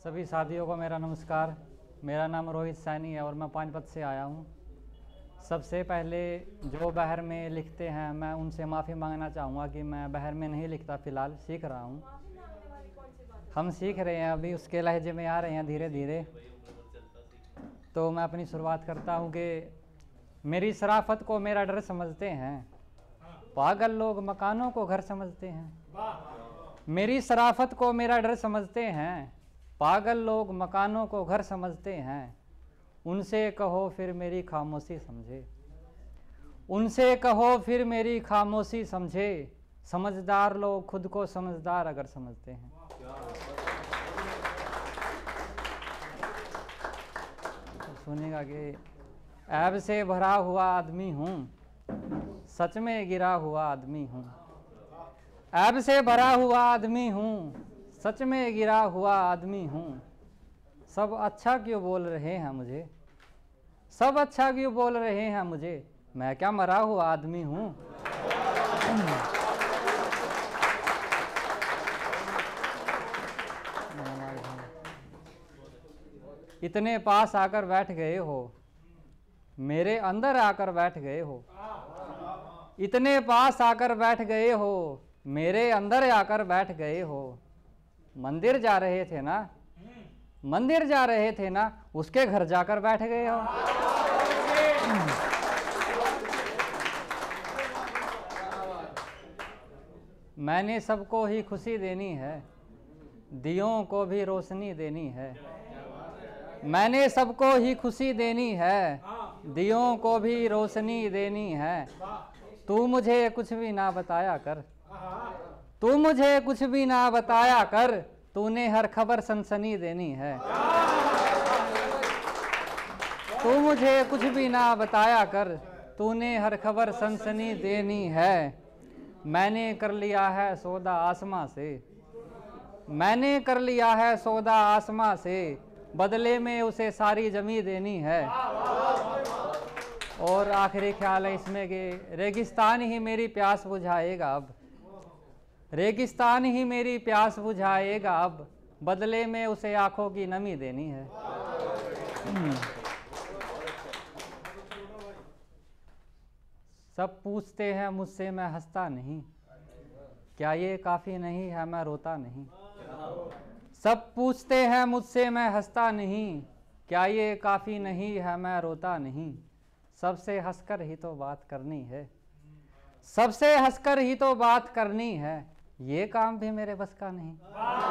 सभी साथियों को मेरा नमस्कार। मेरा नाम रोहित सैनी है और मैं पानीपत से आया हूँ। सबसे पहले जो बहर में लिखते हैं, मैं उनसे माफ़ी मांगना चाहूँगा कि मैं बहर में नहीं लिखता, फ़िलहाल सीख रहा हूँ। हम सीख रहे हैं, अभी उसके लहजे में आ रहे हैं धीरे धीरे तो मैं अपनी शुरुआत करता हूँ कि मेरी शराफत को मेरा डर समझते हैं। पागल लोग मकानों को घर समझते हैं। मेरी शराफत को मेरा डर समझते हैं। पागल लोग मकानों को घर समझते हैं। उनसे कहो, फिर मेरी खामोशी समझे। उनसे कहो, फिर मेरी खामोशी समझे। समझदार लोग खुद को समझदार अगर समझते हैं। तो सुनेगा कि, ऐब से भरा हुआ आदमी हूँ, सच में गिरा हुआ आदमी हूँ। ऐब से भरा हुआ आदमी हूँ सच में गिरा हुआ आदमी हूँ। सब अच्छा क्यों बोल रहे हैं मुझे? सब अच्छा क्यों बोल रहे हैं मुझे? मैं क्या मरा हुआ आदमी हूँ? इतने पास आकर बैठ गए हो। मेरे अंदर आकर बैठ गए हो। इतने पास आकर बैठ गए हो। मेरे अंदर आकर बैठ गए हो। मंदिर जा रहे थे ना? मंदिर जा रहे थे ना, उसके घर जाकर बैठ गए हो मैंने सबको ही खुशी देनी है, दियों को भी रोशनी देनी है। मैंने सबको ही खुशी देनी है, दियों को भी रोशनी देनी है। तू मुझे कुछ भी ना बताया कर। तू मुझे कुछ भी ना बताया कर, तूने हर खबर सनसनी देनी है। तू मुझे कुछ भी ना बताया कर, तूने हर खबर सनसनी देनी है। मैंने कर लिया है सौदा आसमां से। मैंने कर लिया है सौदा आसमां से। बदले में उसे सारी जमी देनी है। और आखिरी ख्याल है इसमें कि रेगिस्तान ही मेरी प्यास बुझाएगा अब। रेगिस्तान ही मेरी प्यास बुझाएगा अब। बदले में उसे आँखों की नमी देनी है। सब पूछते हैं, मुझसे मैं हंसता नहीं। क्या ये काफ़ी नहीं है, मैं रोता नहीं। सब पूछते हैं, मुझसे मैं हंसता नहीं। क्या ये काफ़ी नहीं है, मैं रोता नहीं। सबसे हंसकर ही तो बात करनी है। सबसे हंसकर ही तो बात करनी है। ये काम भी मेरे बस का नहीं।